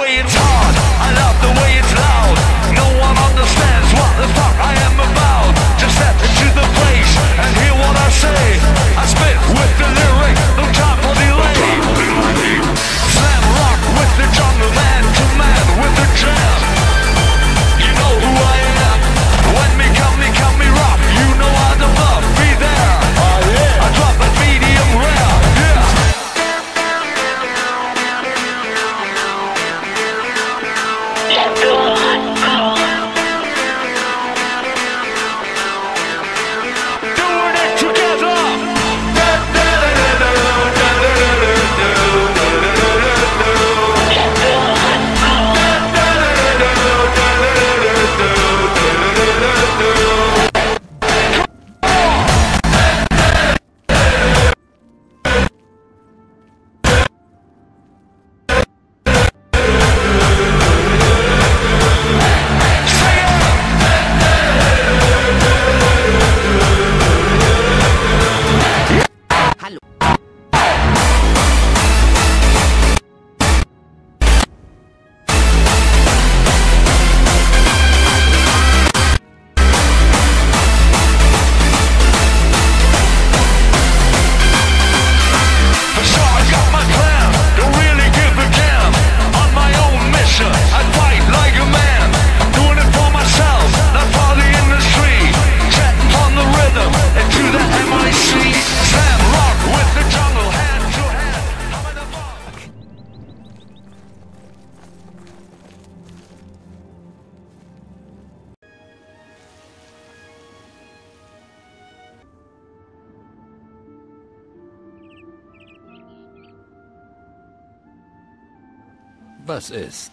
way it Was ist?